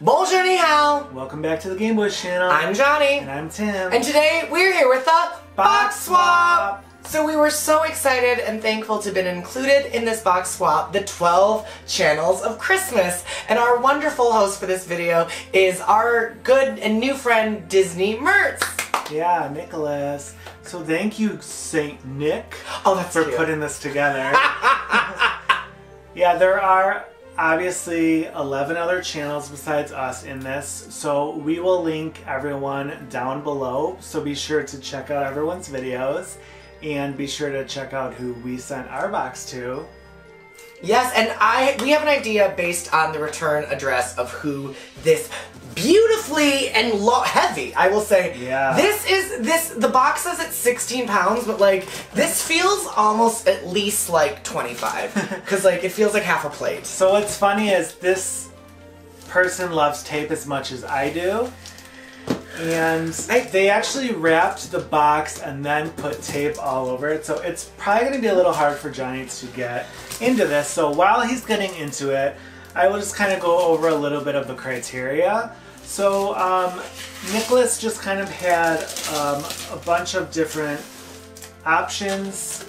Bonjour ni hao. Welcome back to the GaymeBoyz channel. I'm Johnny. And I'm Tim. And today we're here with the Box Swap. So we were so excited and thankful to have been included in this box swap, the 12 channels of Christmas. And our wonderful host for this video is our good and new friend, Disney Mertz. Yeah, Nicholas. So thank you, Saint Nick, Oh, that's for cute. putting this together. yeah, there are obviously 11 other channels besides us in this, so we will link everyone down below. So be sure to check out everyone's videos and be sure to check out who we sent our box to. Yes, and I we have an idea based on the return address of who this beautifully and lo- heavy, I will say. Yeah. This is this the box says it's 16 pounds, but like this feels almost at least like 25 cuz like it feels like half a plate. So what's funny is this person loves tape as much as I do. And they actually wrapped the box and then put tape all over it. So it's probably going to be a little hard for Johnny to get into this. So while he's getting into it, I will just kind of go over a little bit of the criteria. So um, Nicholas just kind of had um, a bunch of different options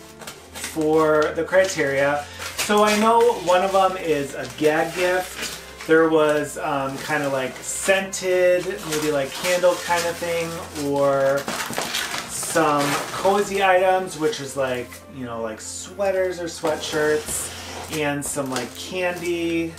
for the criteria. So I know one of them is a gag gift. There was um, kind of like scented, maybe like candle kind of thing, or some cozy items, which is like, you know, like sweaters or sweatshirts, and some like candy,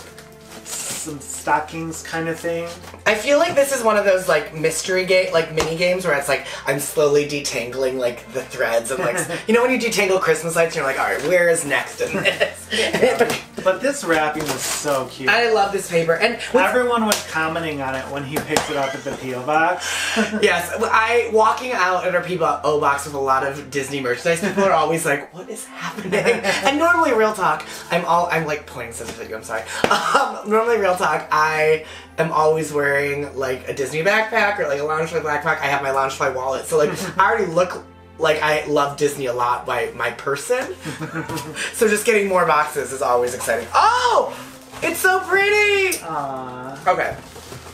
some stockings kind of thing. I feel like this is one of those like mystery game like mini games where it's like I'm slowly detangling like the threads and like you know when you detangle Christmas lights you're like all right where is next in this. But this wrapping was so cute. I love this paper and Everyone was commenting on it when he picked it up at the PO box. Yes, I walking out at our people O box with a lot of Disney merchandise. People are always like, "What is happening?" and normally, real talk, I'm all I'm like pointing sensitive at you. I'm sorry. Um, normally, real talk, I am always wearing like a Disney backpack or like a Loungefly backpack. I have my Loungefly wallet, so like I already look like I love Disney a lot by my person. so just getting more boxes is always exciting. Oh, it's so pretty. Aww. Okay,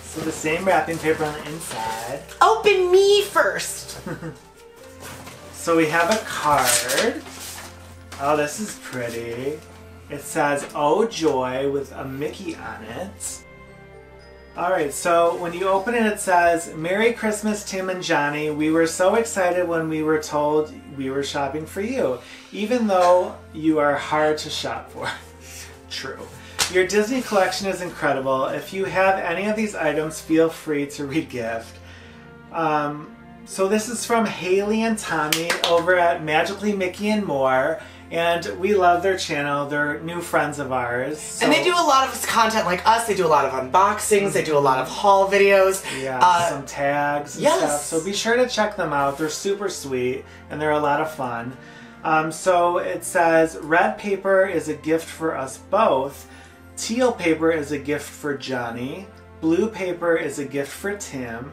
So the same wrapping paper on the inside. open me first. So we have a card. Oh, this is pretty. It says, Oh Joy with a Mickey on it. Alright, so when you open it, it says, Merry Christmas, Tim and Johnny. We were so excited when we were told we were shopping for you, even though you are hard to shop for. True. Your Disney collection is incredible. If you have any of these items, feel free to regift. Um, so this is from Haley and Tommy over at Magically Mickey and More, and we love their channel. They're new friends of ours. And they do a lot of content like us. They do a lot of unboxings. They do a lot of haul videos. Yeah, Uh, some tags and yes. stuff. So be sure to check them out. They're super sweet and they're a lot of fun. Um, so it says red paper is a gift for us both. Teal paper is a gift for Johnny. Blue paper is a gift for Tim.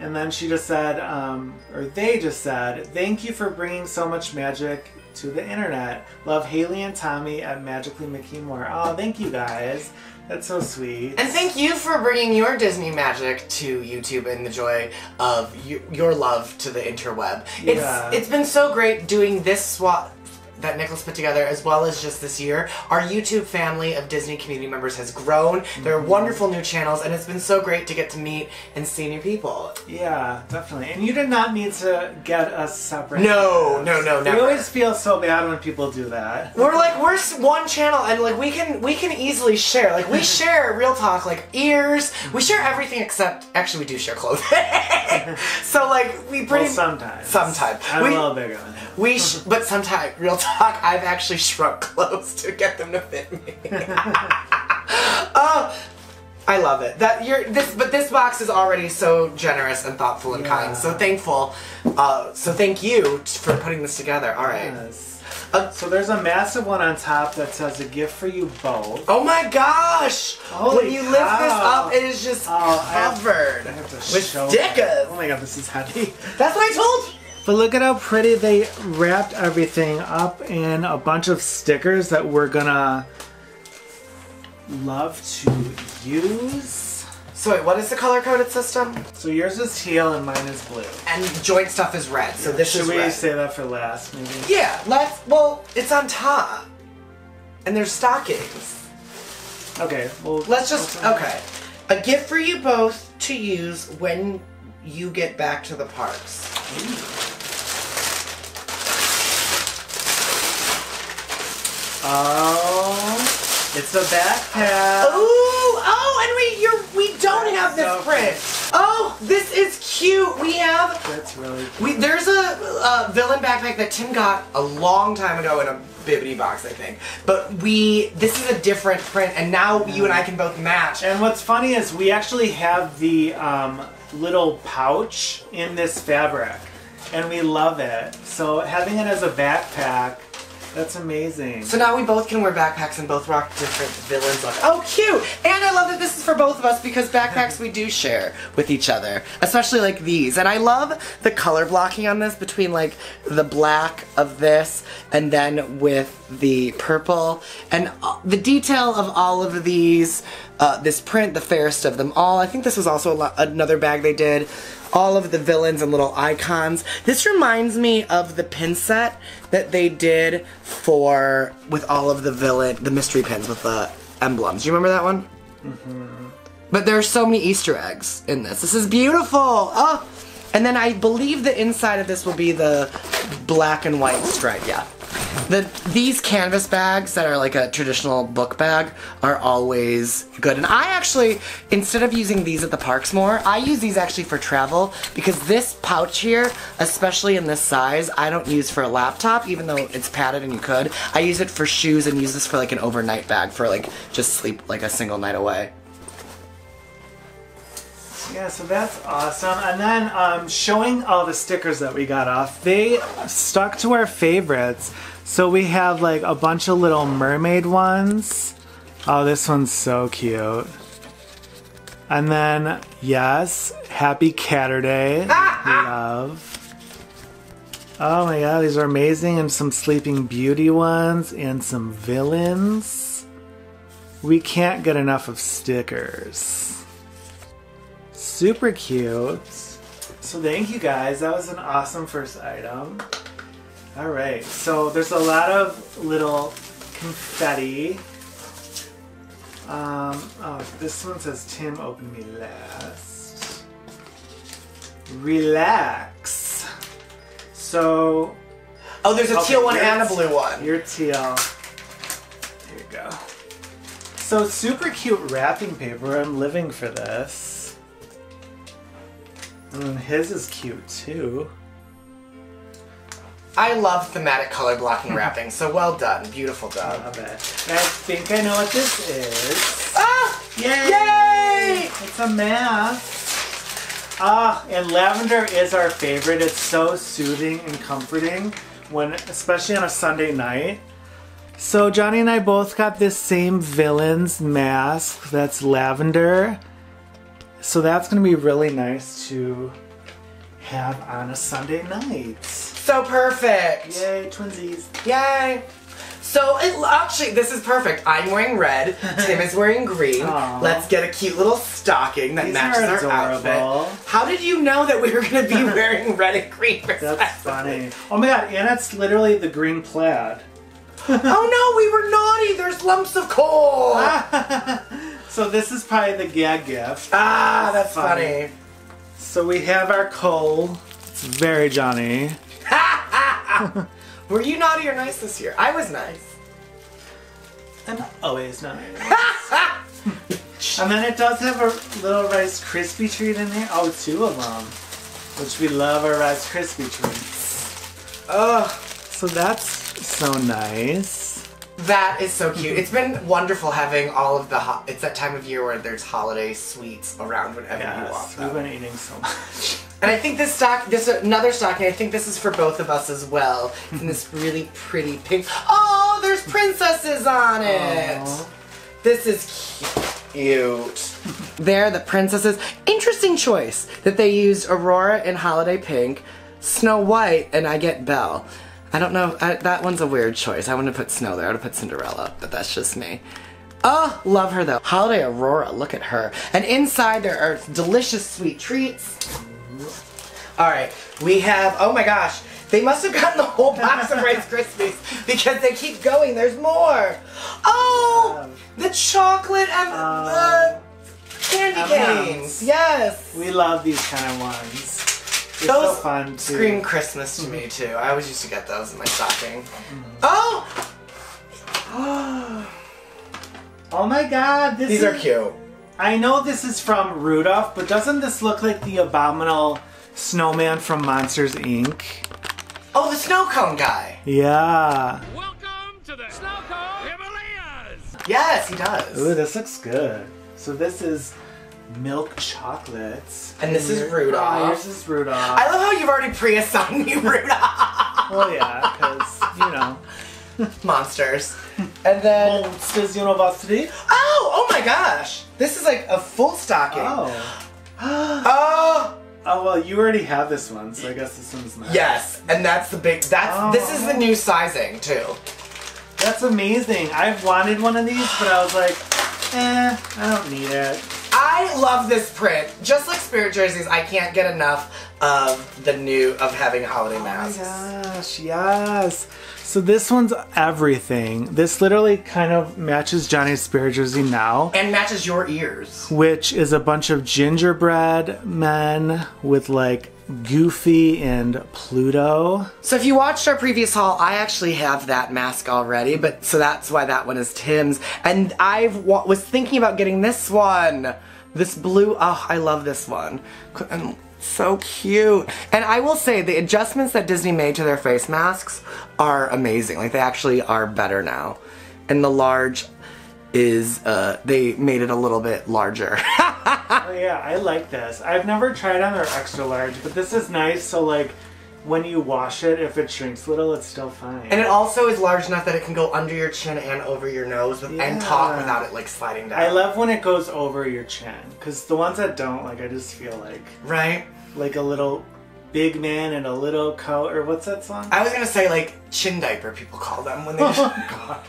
And then she just said, um, or they just said, thank you for bringing so much magic to the internet. Love Haley and Tommy at Magically Mickey More. Oh, thank you guys. That's so sweet. and thank you for bringing your Disney magic to YouTube and the joy of y- your love to the interweb. Yeah. It's it's been so great doing this swap that Nicholas put together as well as just this year. Our YouTube family of Disney community members has grown. There Mm-hmm. are wonderful new channels and it's been so great to get to meet and see new people. Yeah, definitely. And you did not need to get us separate. No, no, no, no, We always feel so bad when people do that. We're like we're one channel and like we can we can easily share. Like we share real talk like ears. We share everything except actually we do share clothing. so like we pretty Well, sometimes. sometimes. I'm We- a little bigger we sh- but sometimes real talk I've actually shrunk clothes to get them to fit me. oh I love it. That you're this, but this box is already so generous and thoughtful and kind. So thankful. Uh, so thank you for putting this together. All right. Yes. Uh, So there's a massive one on top that says a gift for you both. Oh my gosh! Holy when you lift this up, it is just Oh, I have- covered I have to with show- stickers. Oh my god, this is heavy. That's what I told you. But look at how pretty they wrapped everything up in a bunch of stickers that we're gonna love to use. So wait, what is the color coded system? So yours is teal and mine is blue. And joint stuff is red. So this Should is Should we red. say that for last, maybe? Yeah, let's. Well, it's on top, and there's stockings. Okay, well. Let's just okay. A gift for you both to use when you get back to the parks. Oh, it's a backpack. Ooh, oh, and we you're we don't have this so print. Oh, this is cute. We have That's really cute. we there's a, uh villain backpack that Tim got a long time ago in a Bibbidi box, I think. But we this is a different print, and now you and I can both match. And what's funny is we actually have the um, little pouch in this fabric, and we love it. So having it as a backpack, that's amazing. So now we both can wear backpacks and both rock different villains look. Oh, cute! And I love that this is for both of us because backpacks we do share with each other, especially like these. And I love the color blocking on this between like the black of this and then with the purple and uh, the detail of all of these. Uh, this print, the fairest of them all. I think this was also a another bag they did. All of the villains and little icons. This reminds me of the pin set that they did for with all of the villain, the mystery pins with the emblems. Do you remember that one? Mm -hmm. But there are so many Easter eggs in this. This is beautiful. Oh, and then I believe the inside of this will be the black and white stripe. Yeah. The these canvas bags that are like a traditional book bag are always good. And I actually, instead of using these at the parks more, I use these actually for travel because this pouch here, especially in this size, I don't use for a laptop, even though it's padded and you could. I use it for shoes and use this for like an overnight bag for like just sleep like a single night away. Yeah, so that's awesome. And then um, showing all the stickers that we got off, they stuck to our favorites. So we have like a bunch of little mermaid ones. Oh, this one's so cute. And then, yes, Happy Catterday. Love. Oh my god, these are amazing. And some Sleeping Beauty ones and some villains. We can't get enough of stickers. Super cute. So thank you guys. That was an awesome first item. All right. So there's a lot of little confetti. Um, oh, this one says Tim opened me last. Relax. So Oh, there's a Okay, teal one and a blue one. your teal. There you go. So super cute wrapping paper. I'm living for this. And then his is cute too. I love thematic color blocking wrapping, so well done. Beautiful done. Love it. And I think I know what this is. Ah! Yay! Yay! It's a mask. Ah, and lavender is our favorite. It's so soothing and comforting when, especially on a Sunday night. So Johnny and I both got this same villain's mask. That's lavender. So that's gonna be really nice to have on a Sunday night. So perfect. Yay, twinsies. Yay. So it, actually, this is perfect. I'm wearing red. Tim is wearing green. Aw. Let's get a cute little stocking that These matches our outfit. How did you know that we were going to be wearing red and green? That's funny. Oh my god, and it's literally the green plaid. oh no, we were naughty. There's lumps of coal. So this is probably the gag gift. Ah, that's Funny. funny. So we have our coal. It's very Johnny. Were you naughty or nice this year? I was nice. I'm always nice. and then it does have a little Rice Krispie treat in there. Oh, two of them. Which we love our Rice Krispie treats. Oh, So that's so nice. That is so cute. Mm-hmm. It's been wonderful having all of the. Ho- it's that time of year where there's holiday sweets around whenever you want Yes, them. we've been eating so much. And I think this stock, this another stocking. I think this is for both of us as well. In this really pretty pink. Oh, there's princesses on it. Aw. This is cute. There, the princesses. Interesting choice that they used Aurora in holiday pink, Snow White, and I get Belle. I don't know. I, that one's a weird choice. I wouldn't have put Snow there. I would have put Cinderella, but that's just me. Oh, love her though. Holiday Aurora, look at her. And inside there are delicious sweet treats. All right, we have, oh my gosh, they must have gotten the whole box of Rice Krispies because they keep going. There's more. Oh, Um, the chocolate and um, the candy canes. Yes. We love these kind of ones. They're Those so fun to scream Christmas to me too. I always used to get those in my stocking. Mm-hmm. Oh! Oh my god, this These is, are cute. I know this is from Rudolph, but doesn't this look like the abominable snowman from Monsters Inc? Oh, the snow cone guy. Yeah. Welcome to the Snow Cone Himalayas! Yes, he does. Ooh, this looks good. So this is milk chocolates. And this is Rudolph. Oh, yours is Rudolph. I love how you've already pre-assigned me Rudolph. well, yeah, because, you know. Monsters. And then, Monsters University. oh, oh my gosh. This is like a full stocking. Oh. Oh, Oh, well, you already have this one, so I guess this one's mine. yes. And that's the big, that's, Oh. this is the new sizing too. That's amazing. I've wanted one of these, but I was like, eh, I don't need it. I love this print. Just like Spirit Jerseys, I can't get enough of the new, of having a holiday Oh my gosh, yes. So this one's everything. This literally kind of matches Johnny's spirit jersey now, And matches your ears. which is a bunch of gingerbread men with like Goofy and Pluto. So if you watched our previous haul, I actually have that mask already, but so that's why that one is Tim's. And I wa- was thinking about getting this one, this blue. Oh, I love this one. And um, so cute. And I will say the adjustments that Disney made to their face masks are amazing. Like they actually are better now. And the large is uh they made it a little bit larger. Oh yeah, I like this. I've never tried on their extra large, but this is nice. So like, when you wash it, if it shrinks a little, it's still fine. and it also is large enough that it can go under your chin and over your nose with, and talk without it like sliding down. I love when it goes over your chin, because the ones that don't, like, I just feel like right? like a little big man in a little coat, or what's that song? I was gonna say like chin diaper people call them when they oh god.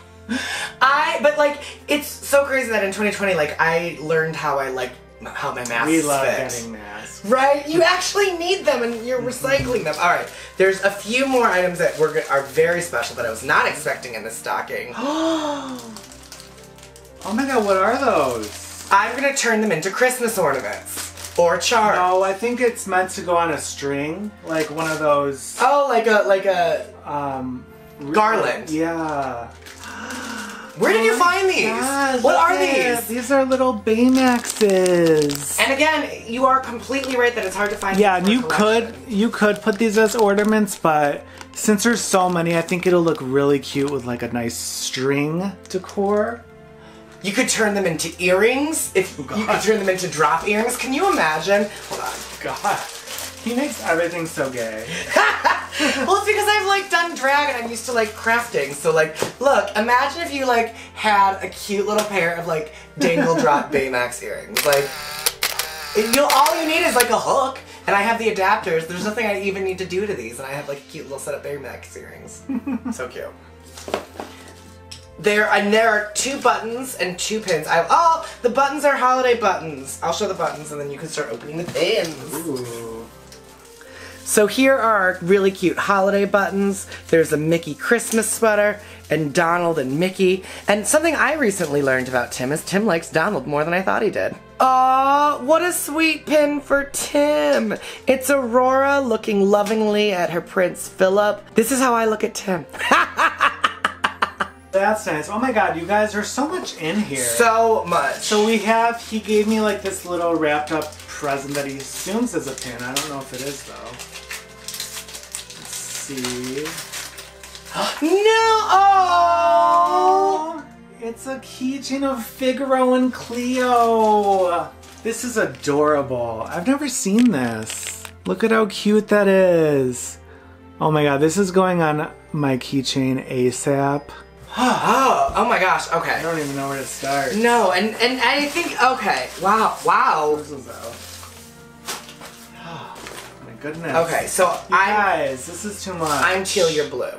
I but like it's so crazy that in 2020 like I learned how I like how my masks We love fit. getting masks. Right? You actually need them and you're recycling them. All right. There's a few more items that were are very special that I was not expecting in this stocking. Oh my god, what are those? I'm going to turn them into Christmas ornaments or charms. Oh, I think it's meant to go on a string, like one of those Oh, like a like a um Garland. Yeah. Where did you oh find these? Yes, what are these? These are little Baymaxes. And again, you are completely right that it's hard to find. Yeah, and you collection. could you could put these as ornaments, but since there's so many, I think it'll look really cute with like a nice string decor. You could turn them into earrings. If oh you could turn them into drop earrings. Can you imagine? Hold on. Oh God, he makes everything so gay. well, it's because I've like done drag and I'm used to like crafting. So like, look, imagine if you like had a cute little pair of like dangle drop Baymax earrings. Like, you all you need is like a hook, and I have the adapters. There's nothing I even need to do to these, and I have like a cute little set of Baymax earrings. so cute. There and there are two buttons and two pins. I oh the buttons are holiday buttons. I'll show the buttons and then you can start opening the pins. Ooh. So here are our really cute holiday buttons. There's a Mickey Christmas sweater and Donald and Mickey. And something I recently learned about Tim is Tim likes Donald more than I thought he did. Aw, what a sweet pin for Tim. It's Aurora looking lovingly at her Prince Philip. This is how I look at Tim. That's nice. Oh my god, you guys, there's so much in here. so much. So we have, he gave me like this little wrapped up present that he assumes is a pin. I don't know if it is though. See. no! Oh! It's a keychain of Figaro and Cleo. This is adorable. I've never seen this. Look at how cute that is. Oh my god, this is going on my keychain ASAP. Oh, oh my gosh, okay. I don't even know where to start. No, and, and I think, okay, wow, wow. Goodness. Okay, so I'm, guys, this is too much. I'm teal, you're blue.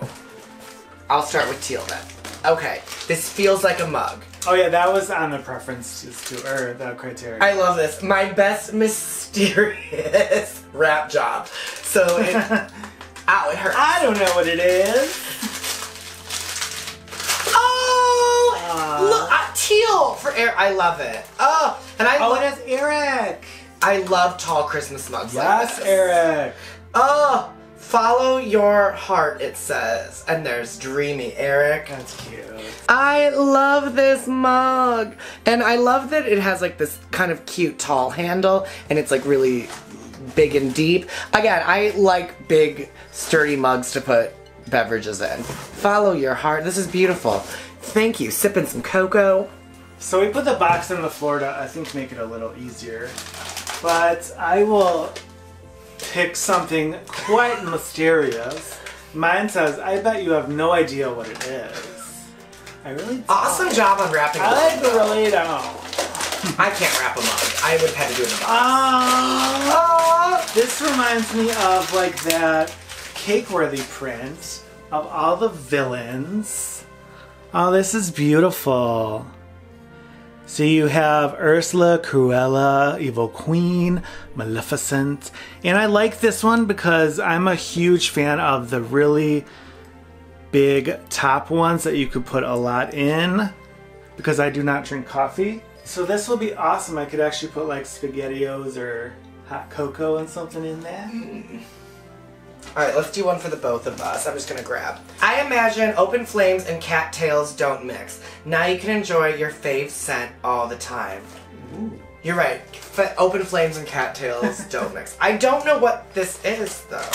I'll start with teal then. Okay, this feels like a mug. Oh yeah, that was on the preferences too, or the criteria. I love this. My best mysterious rap job. So it, ow, it hurts. I don't know what it is. Oh, look, uh, teal for air. I love it. Oh, and I Oh, it has Eric. I love tall Christmas mugs. like Yes, this. Eric. Oh, follow your heart. It says, and there's dreamy Eric. That's cute. I love this mug. And I love that it has like this kind of cute tall handle and it's like really big and deep. Again, I like big sturdy mugs to put beverages in. Follow your heart. This is beautiful. Thank you. Sipping some cocoa. So we put the box in the floor to, I think, make it a little easier. But I will pick something quite mysterious. Mine says, I bet you have no idea what it is. I really don't. Awesome job on wrapping I like really don't. I can't wrap them up. I would have had to do it in a box. Ah, this reminds me of like that cake-worthy print of all the villains. Oh, this is beautiful. So you have Ursula, Cruella, Evil Queen, Maleficent, and I like this one because I'm a huge fan of the really big top ones that you could put a lot in because I do not drink coffee. So this will be awesome. I could actually put like SpaghettiOs or hot cocoa and something in there. All right, let's do one for the both of us. I'm just gonna grab. I imagine open flames and cattails don't mix. Now you can enjoy your fave scent all the time. You're right. F- open flames and cattails don't mix. I don't know what this is though.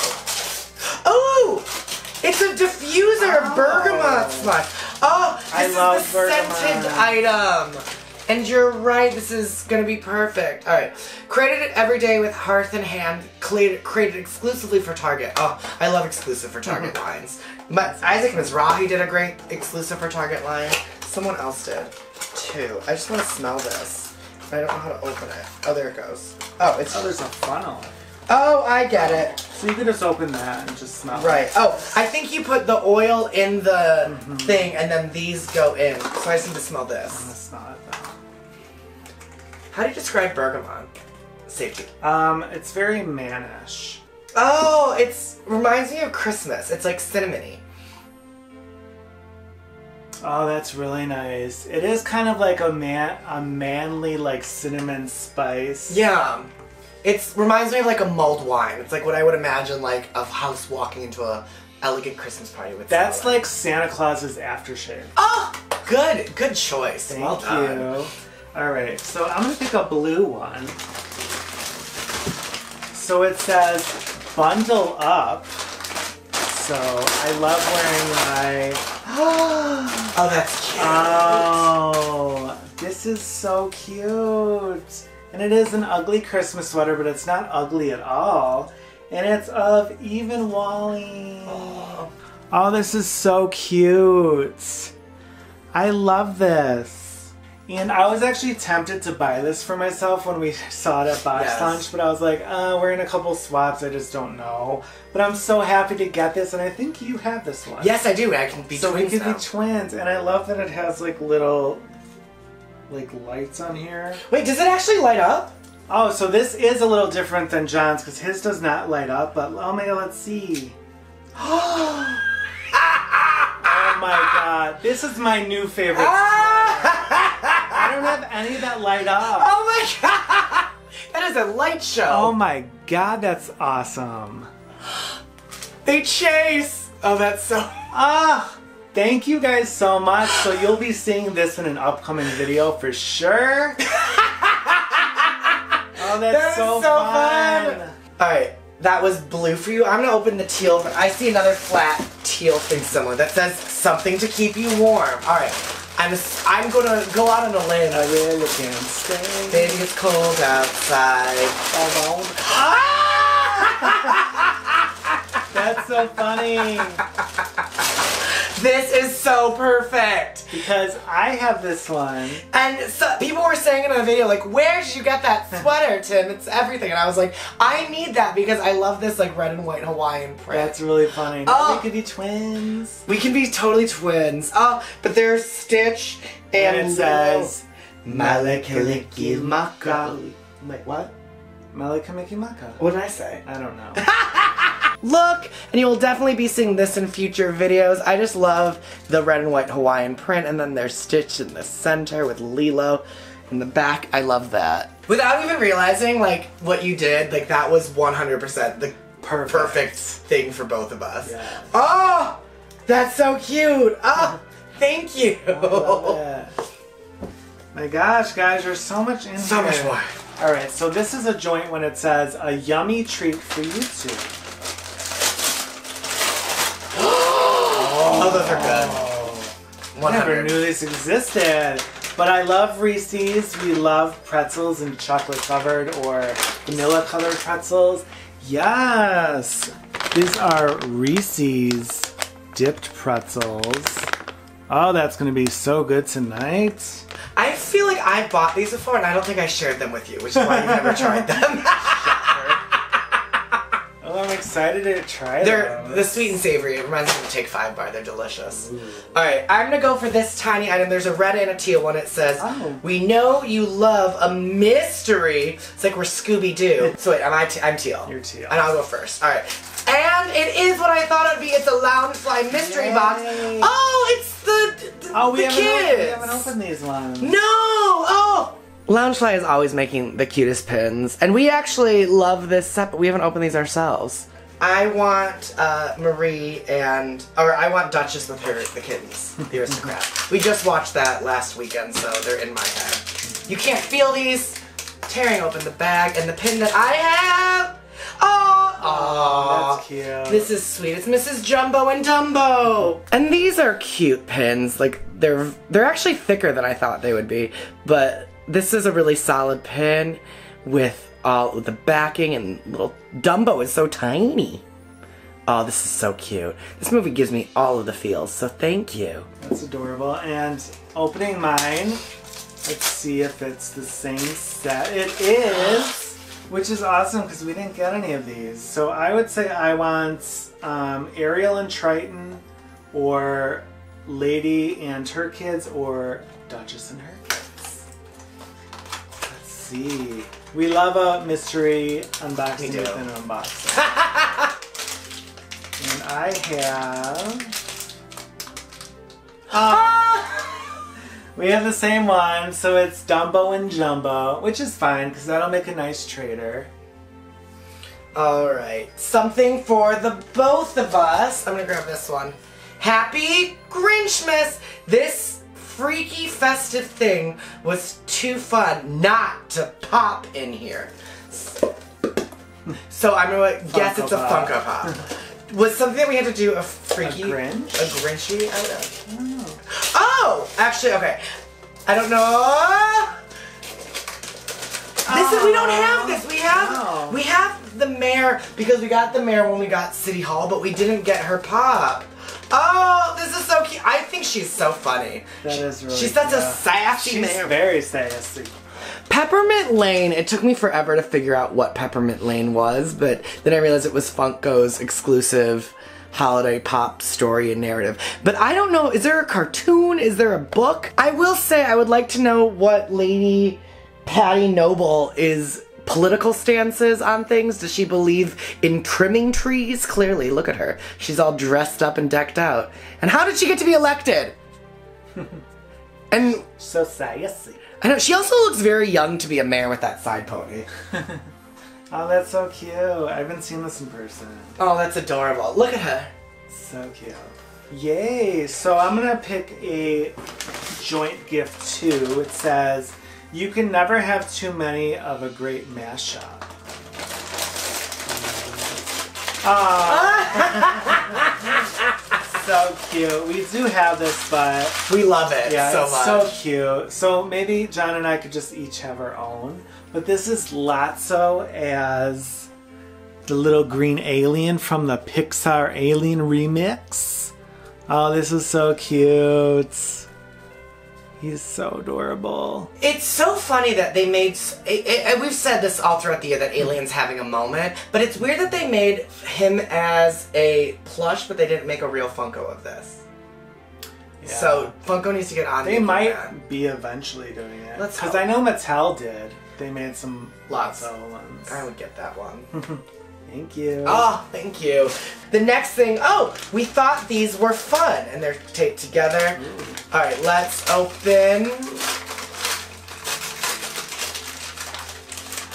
Oh, it's a diffuser of Oh. bergamot smudge. Oh, this I is love the scented item. And you're right, this is gonna be perfect. All right, created every day with Hearth and Hand, created, created exclusively for Target. Oh, I love exclusive for Target mm-hmm. lines. But Isaac Mizrahi did a great exclusive for Target line. Someone else did too. I just want to smell this. I don't know how to open it. Oh, there it goes. Oh, it's Oh, there's a funnel. Oh, I get it. So you can just open that and just smell. it. Right. Oh, I think you put the oil in the mm-hmm. thing and then these go in. So I just need to smell this. Oh, that's not it though. How do you describe bergamot? Safety. Um, it's very mannish. Oh, it's reminds me of Christmas. It's like cinnamony. Oh, that's really nice. It is kind of like a man, a manly like cinnamon spice. Yeah. it reminds me of like a mulled wine. It's like what I would imagine like a house walking into a elegant Christmas party with. That's like Santa Claus's aftershave. Oh, good, good choice. Thank well done. you. All right, so I'm gonna pick a blue one. So it says bundle up. So I love wearing my. Oh, that's cute. Oh, this is so cute. And it is an ugly Christmas sweater, but it's not ugly at all. And it's of EVE and WALL-E. Oh, oh this is so cute. I love this. And I was actually tempted to buy this for myself when we saw it at Box Yes. Lunch, but I was like, uh, we're in a couple swaps, I just don't know. But I'm so happy to get this, and I think you have this one. yes, I do. I can be So we twins could now. be twins, and I love that it has like little, like lights on here. Wait, does it actually light up? Oh, so this is a little different than John's because his does not light up. But oh my god, let's see. Oh my god, this is my new favorite. I any that light up. Oh my god! That is a light show. Oh my god, that's awesome. They chase. Oh, that's so. Ah, thank you guys so much. So you'll be seeing this in an upcoming video for sure. Oh, that's That so, so fun. fun. All right, that was blue for you. I'm gonna open the teal. But I see another flat teal thing somewhere that says something to keep you warm. All right, I'm I'm gonna go out on a limb. I really can't stay. Baby, it's cold outside. alone. Ah! That's so funny. This is so perfect. Because I have this one. And so, people were saying in a video, like, where did you get that sweater, Tim? It's everything. And I was like, I need that because I love this like red and white Hawaiian print. That's really funny. Oh. We could be twins. we can be totally twins. Oh, but there's Stitch and, And it says Malakiliki Maka. Wait, what? Malikamikimaka. What did I say? I don't know. Look, and you will definitely be seeing this in future videos. I just love the red and white Hawaiian print, and then there's Stitch in the center with Lilo in the back. I love that. Without even realizing, like, what you did, like, that was 100% the Perfect. perfect thing for both of us. Yeah. Oh, that's so cute. Oh, thank you. My gosh, guys, there's so much in So here. much more. All right, so this is a joint when it says a yummy treat for you two. Oh, those are good. I never 100. knew this existed. But I love Reese's. We love pretzels and chocolate covered or vanilla colored pretzels. Yes! These are Reese's dipped pretzels. Oh, that's gonna be so good tonight. I feel like I bought these before, and I don't think I shared them with you, which is why you've never tried them. I'm excited to try it. They're those. the sweet and savory. It reminds me of a Take Five bar. They're delicious. All right, I'm gonna go for this tiny item. There's a red and a teal one. It says, Oh. "We know you love a mystery." It's like we're Scooby Doo. so wait, am I? T- I'm teal. You're teal. And I'll go first. All right. And it is what I thought it would be. It's a Loungefly mystery Yay. box. Oh, it's the Oh, we the haven't, opened, we haven't opened these ones. No! Oh! Loungefly is always making the cutest pins, and we actually love this set, but we haven't opened these ourselves. I want uh, Marie and, or I want Duchess with her, the kittens, the Aristocats. we just watched that last weekend, so they're in my head. You can't feel these. Tearing open the bag, and the pin that I have. Oh, Oh, that's cute. this is sweet. It's Mrs. Jumbo and Dumbo. And these are cute pins. Like they're they're actually thicker than I thought they would be. But this is a really solid pin with all with the backing and little Dumbo is so tiny. Oh, this is so cute. This movie gives me all of the feels. So thank you. That's adorable. And opening mine, let's see if it's the same set. It is, which is awesome because we didn't get any of these. So I would say I want um, Ariel and Triton, or Lady and her kids, or Duchess and her see. We love a mystery unboxing within an unboxing. and I have. Ah. We have the same one, so it's Dumbo and Jumbo, which is fine because that'll make a nice trader. All right, something for the both of us. I'm gonna grab this one. Happy Grinchmas! This freaky festive thing was too fun not to pop in here. So I'm gonna guess Funko it's a Pop. Funko Pop. Was something that we had to do a freaky, Grinch? a Grinchy item? Oh. oh, actually, okay. I don't know. This is we don't oh. have this. We have Oh. we have the mayor because we got the mayor when we got City Hall, but we didn't get her pop. Oh, this is cute. I think she's so funny. That She- is really She's such a sassy She's mayor. very sassy. Peppermint Lane. It took me forever to figure out what Peppermint Lane was, but then I realized it was Funko's exclusive holiday pop story and narrative. But I don't know, is there a cartoon? Is there a book? I will say I would like to know what Lady Patty Noble is political stances on things. Does she believe in trimming trees? Clearly, look at her. She's all dressed up and decked out. And how did she get to be elected? and So sassy. I know she also looks very young to be a mayor with that side pony. Oh, that's so cute. I haven't seen this in person. Oh, that's adorable. Look at her. So cute. Yay! So I'm gonna pick a joint gift too. It says, "You can never have too many of a great mashup." Ah, so cute. We do have this, but We love it yeah, so it's much. so cute. So maybe John and I could just each have our own. But this is Lotso as the little green alien from the Pixar Alien remix. Oh, this is so cute. He's so adorable. It's so funny that they made. It, it, we've said this all throughout the year that Alien's having a moment, but it's weird that they made him as a plush, but they didn't make a real Funko of this. So Funko needs to get on. They might that. be eventually doing it. Let's Because. I know Mattel did. They made some Lotso. Mattel ones. I would get that one. Thank you. Oh, thank you. The next thing, oh, we thought these were fun and they're taped together. Mm. All right, let's open.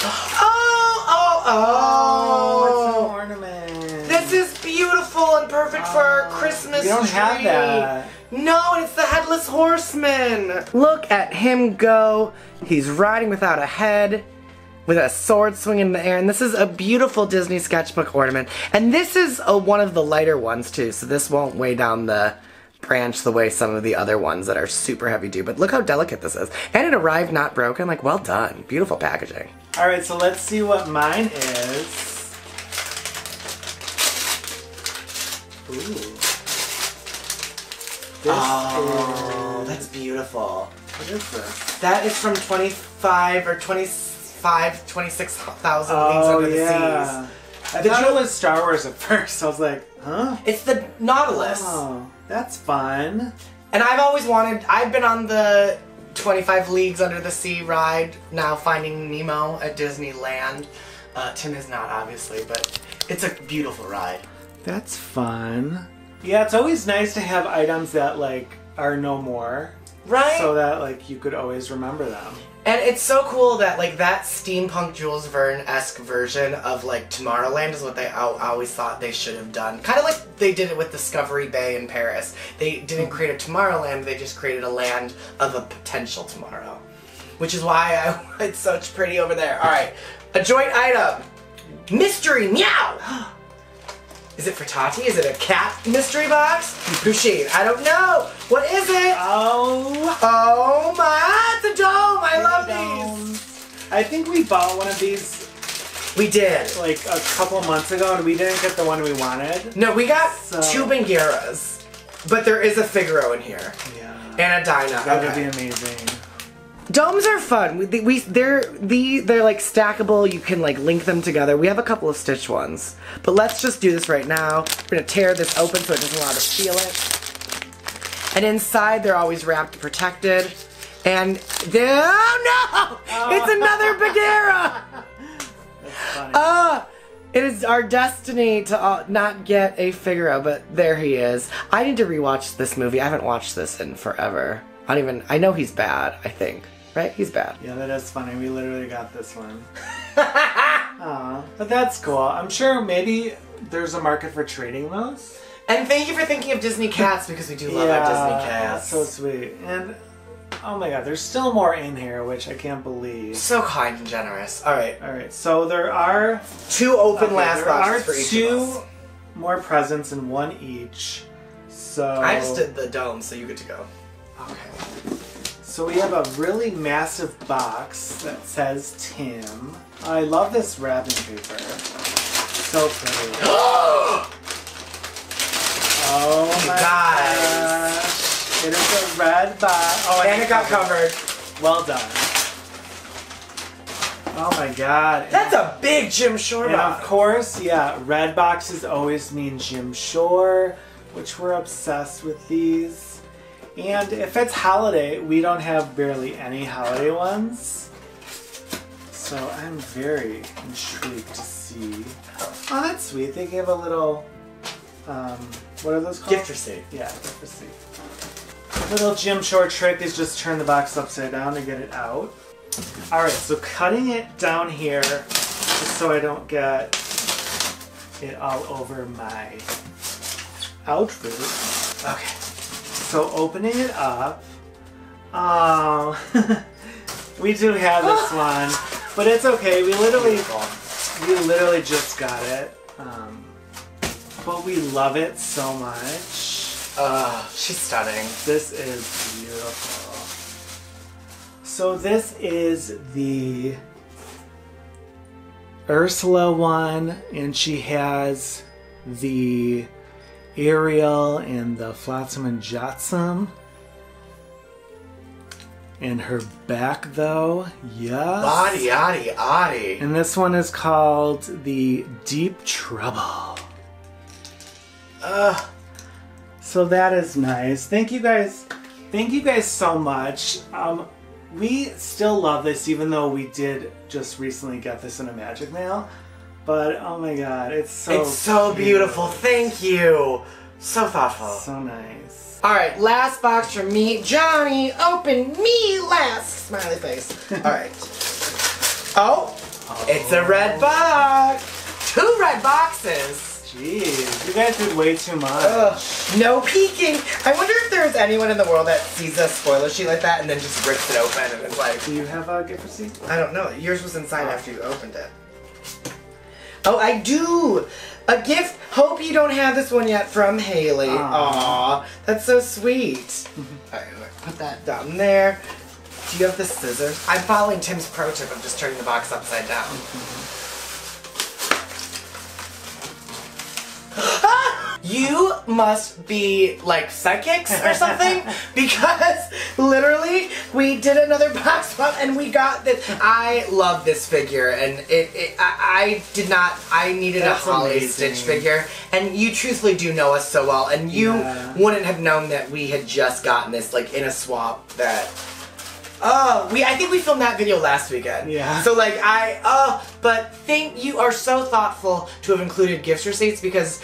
Oh, oh, Oh, oh. it's an ornament. This is beautiful and perfect for our Oh, Christmas We don't tree. have that. No, it's the headless horseman. Look at him go. He's riding without a head, with a sword swinging in the air. And this is a beautiful Disney sketchbook ornament. And this is a, one of the lighter ones too, so this won't weigh down the branch the way some of the other ones that are super heavy do. But look how delicate this is. And it arrived not broken. Like, well done. Beautiful packaging. All right, so let's see what mine is. Ooh. This Oh, is. that's beautiful. What is this? That is from 25 or 25, 26,000 Leagues Oh Under the yeah. Seas. I Did thought it was Star Wars at first. I was like, huh? It's the Nautilus. Oh, that's fun. And I've always wanted, I've been on the 25 Leagues Under the Sea ride, now finding Nemo at Disneyland. Uh, Tim is not, obviously, but it's a beautiful ride. That's fun. Yeah, it's always nice to have items that like are no more, Right? so that like you could always remember them. And it's so cool that like that steampunk Jules Verne esque version of like Tomorrowland is what they I always thought they should have done. Kind of like they did it with Discovery Bay in Paris. They didn't mm. create a Tomorrowland; they just created a land of a potential tomorrow, which is why I, it's such pretty over there. All right, a joint item, mystery meow. Is it for Tati? Is it a cat mystery box? Pusheen, I don't know. What is it? Oh, Oh my, it's a dome. I love these. I think we bought one of these We did. like a couple months ago, and we didn't get the one we wanted. No, we got So- two Bagheeras, but there is a Figaro in here Yeah, and a Dinah. that would be amazing. Domes are fun. We, we they're the they're like stackable. You can like link them together. We have a couple of Stitch ones, but let's just do this right now. We're gonna tear this open so it doesn't allow to feel it. And inside they're always wrapped, protected. And there, oh no! It's another Bagheera. Ah, it is our destiny to uh, not get a Figaro, but there he is. I need to rewatch this movie. I haven't watched this in forever. I don't even. I know he's bad. I think right. He's bad. yeah, that is funny. We literally got this one. Aw, but that's cool. I'm sure maybe there's a market for trading those. And thank you for thinking of Disney cats because we do love our Disney cats. So sweet. And oh my god, there's still more in here, which I can't believe. So kind and generous. All right, All right, so there are two open okay, last there boxes are for each two of us. more presents and one each. So I just did the dome, so you get to go. Okay. So we have a really massive box that says Tim. I love this wrapping paper. So pretty. oh my guys. gosh. It is a red box. Oh, And it got covered. Well done. Oh my god. That's a big Jim Shore And of course, yeah, red boxes always mean Jim Shore, which we're obsessed with these. And if it's holiday, we don't have barely any holiday ones. So I'm very intrigued to see. Oh, that's sweet. They gave a little, um, what are those called? Gift receipt. Yeah, gift receipt. Little Jim Shore trick is just turn the box upside down to get it out. Alright, so cutting it down here, just so I don't get it all over my outfit. Okay. So opening it up, oh, we do have this one, but it's okay. We literally, we literally just got it, um, but we love it so much. Uh, she's stunning. This is beautiful. So this is the Ursula one, and she has the Ariel and the Flotsam and Jetsam. And her back, though, yes. Body, yaddy, yaddy. And this one is called the Deep Trouble. Ugh. So that is nice. Thank you guys. Thank you guys so much. Um, we still love this, even though we did just recently get this in a magic mail. But oh my god, it's so it's so cute. beautiful. Thank you. So thoughtful. So nice. All right, last box from me. Johnny, open me last. Smiley face. All right. Oh, it's a red oh. box. Two red boxes. Jeez, you guys did way too much. Ugh, no peeking. I wonder if there's anyone in the world that sees a spoiler sheet like that and then just rips it open and is like, Do you have a gift receipt? I don't know. Yours was inside after you opened it. Oh, I do. A gift. Hope you don't have this one yet from Haley. Aw. Aw, that's so sweet. Mm-hmm. Alright, put that down there. Do you have the scissors? I'm following Tim's pro tip of just turning the box upside down. Mm-hmm. You must be like psychics or something because literally we did another box swap and we got this. I love this figure and it. it I, I did not. I needed That's a Holly amazing. Stitch figure and you truthfully do know us so well and you Yeah. wouldn't have known that we had just gotten this like in a swap that. Oh, we I think we filmed that video last weekend. Yeah. So like I oh, but think you are so thoughtful to have included gift receipts because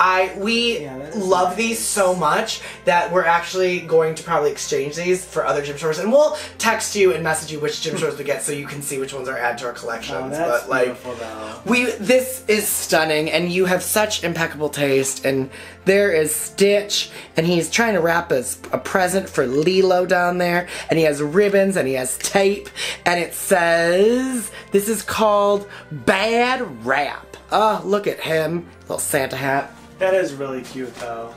I we Yeah, love nice. these so much that we're actually going to probably exchange these for other Jim Shores and we'll text you and message you which Jim Shores we get so you can see which ones are added to our collections. Oh, that's but like beautiful though. we this is stunning and you have such impeccable taste and there is Stitch and he's trying to wrap us a present for Lilo down there and he has ribbons and he has tape and it says this is called Bad Rap. Oh, look at him. Little Santa hat. That is really cute though.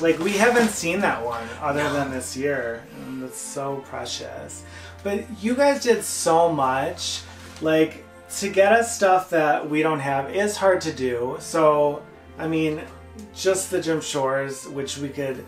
Like we haven't seen that one other than this year. And it's so precious. But you guys did so much. Like to get us stuff that we don't have is hard to do. So I mean, just the Jim Shores, which we could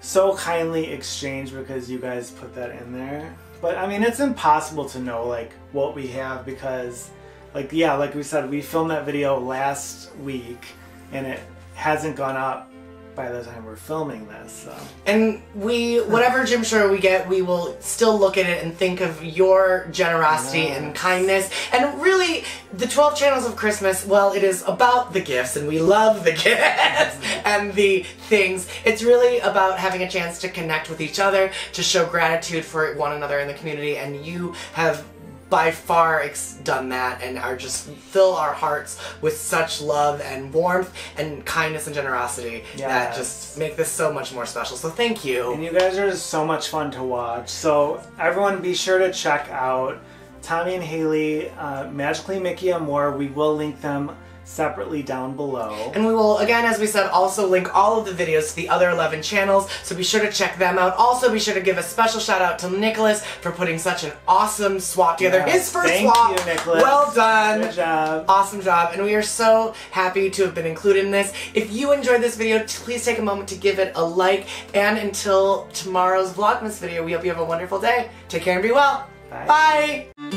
so kindly exchange because you guys put that in there. But I mean, it's impossible to know like what we have because, like, yeah, like we said, we filmed that video last week and it hasn't gone up by the time we're filming this. So And we, whatever Jim Shore we get, we will still look at it and think of your generosity and kindness. And really, the 12 channels of Christmas, well, it is about the gifts, and we love the gifts and the things. It's really about having a chance to connect with each other, to show gratitude for one another in the community, and you have by far ex- done that and are just fill our hearts with such love and warmth and kindness and generosity that just make this so much more special. So thank you. And you guys are just so much fun to watch. So everyone, be sure to check out Tommy and Haley, uh, Magically Mickey and more. We will link them separately down below. And we will, again, as we said, also link all of the videos to the other 11 channels, so be sure to check them out. Also, be sure to give a special shout out to Nicholas for putting such an awesome swap together. Yes, His first thank swap. you, Nicholas. Well done. Good job. Awesome job, and we are so happy to have been included in this. If you enjoyed this video, please take a moment to give it a like. And until tomorrow's Vlogmas video, we hope you have a wonderful day. Take care and be well. Bye. Bye.